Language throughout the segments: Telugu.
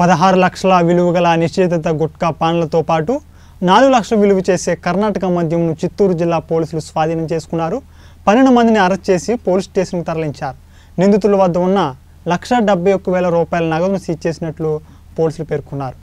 పదహారు లక్షల విలువ గల నిశ్చిత గుట్కా పాన్లతో పాటు నాలుగు లక్షల విలువ చేసే కర్ణాటక మద్యంను చిత్తూరు జిల్లా పోలీసులు స్వాధీనం చేసుకున్నారు. పన్నెండు మందిని అరెస్ట్ చేసి పోలీస్ స్టేషన్కు తరలించారు. నిందితుల వద్ద ఉన్న లక్ష డెబ్బై ఒక్క వేల రూపాయల నగదును సీజ్ చేసినట్లు పోలీసులు పేర్కొన్నారు.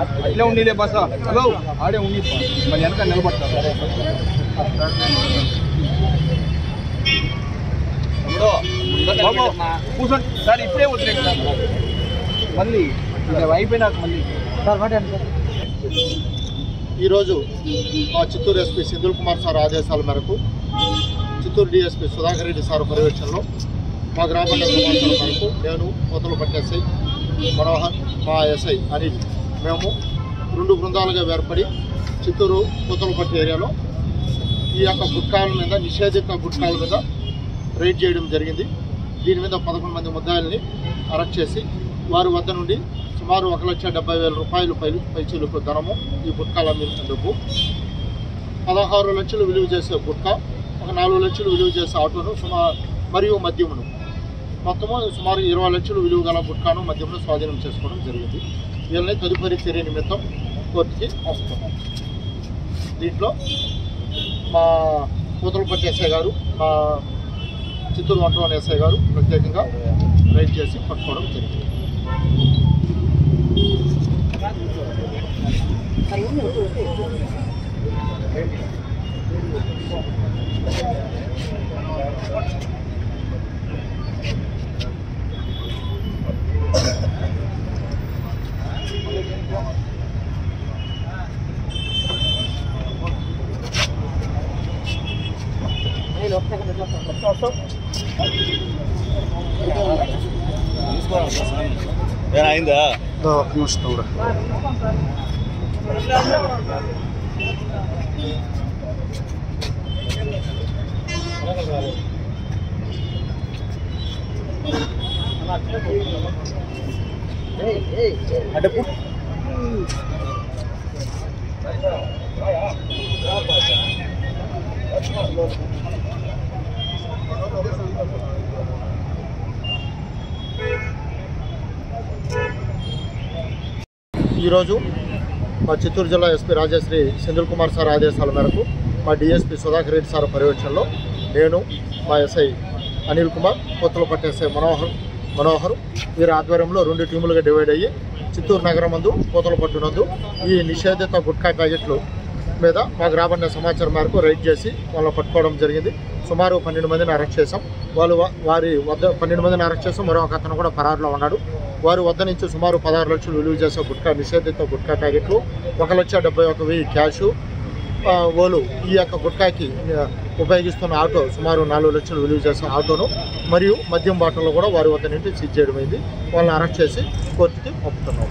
అట్లే ఉండిలే బస్. హలో ఆడే ఉండి. మరి వెనక నిలబడతారు. కూర్చోండి. సార్ ఇప్పుడే వదిలేదు మళ్ళీ అయిపోయినాక మళ్ళీ. ఈరోజు మా చిత్తూరు ఎస్పీ సెందుల్ కుమార్ సార్ ఆదేశాల మేరకు చిత్తూరు డిఎస్పీ సుధాకర్ రెడ్డి సార్ పర్యవేక్షణలో మా గ్రామ సమాచారం మేరకు నేను కోతలు పట్టేసై మనోహర్ మా ఎస్ఐ అనిల్ మేము రెండు బృందాలుగా ఏర్పడి చిత్తూరు కోతలపట్టి ఏరియాలో ఈ యొక్క గుట్కాల మీద నిషేధిత గుట్కాల మీద రైడ్ చేయడం జరిగింది. దీని మీద పదకొండు మంది ముద్దాయిల్ని అరెస్ట్ చేసి వారి వద్ద నుండి సుమారు ఒక లక్ష డెబ్బై వేల రూపాయలు పై పైచీలకు ధనము ఈ గుట్కాల మీద డబ్బు పదహారు లక్షలు విలువ చేసే గుట్కా ఒక నాలుగు లక్షలు విలువ చేసే ఆటోను సుమారు మరియు మద్యమును మొత్తము సుమారు ఇరవై లక్షలు విలువ గల గుట్కాను మద్యమును స్వాధీనం చేసుకోవడం జరిగింది. వీళ్ళని తదుపరి చర్య నిమిత్తం కోర్టుకి వస్తున్నాం. దీంట్లో మా కూతురుపట్టి ఎస్ఐ గారు మా చిత్తూరు వంటలోని ఎస్ఐ గారు ప్రత్యేకంగా రైడ్ చేసి పట్టుకోవడం జరిగింది. ఒక్క నిమిషం తమ్ముడు. ఈరోజు మా చిత్తూరు జిల్లా ఎస్పీ రాజశ్రీ సెందుల్ కుమార్ సార్ ఆదేశాల మేరకు మా డిఎస్పీ సుధాకర్ రెడ్డి సార్ పర్యవేక్షణలో నేను మా ఎస్ఐ అనిల్ కుమార్ కొత్తలు పట్టేసే మనోహర్ మనోహర్ వీరి ఆధ్వర్యంలో రెండు టీములుగా డివైడ్ అయ్యి చిత్తూరు నగరం మందు కోతలపట్టు ఈ నిషేధిత గుట్కా ప్యాకెట్లు మీద మాకు రాబడిన సమాచారం మేరకు రైడ్ చేసి వాళ్ళని పట్టుకోవడం జరిగింది. సుమారు పన్నెండు మందిని అరెస్ట్ చేశాం. వాళ్ళు వారి వద్ద పన్నెండు మందిని అరెస్ట్ చేసాం మరో ఒక అతను కూడా పరారులో ఉన్నాడు. వారి వద్ద నుంచి సుమారు పదహారు లక్షలు విలువ చేసే గుట్కా నిషేధిత గుట్కా ప్యాకెట్లు ఒక లక్ష డెబ్బై ఒక వెయ్యి క్యాషు ఆ, ఓలు ఈ యొక్క గుట్కాకి ఉపయోగిస్తున్న ఆటో సుమారు నాలుగు లక్షలు విలువ చేసే ఆటోను మరియు మద్యం బాటలు కూడా వారి వద్ద నుండి సీజ్ చేయడం అయింది వాళ్ళని అరెస్ట్ చేసి కోర్టుకి పంపుతున్నాం.